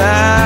now.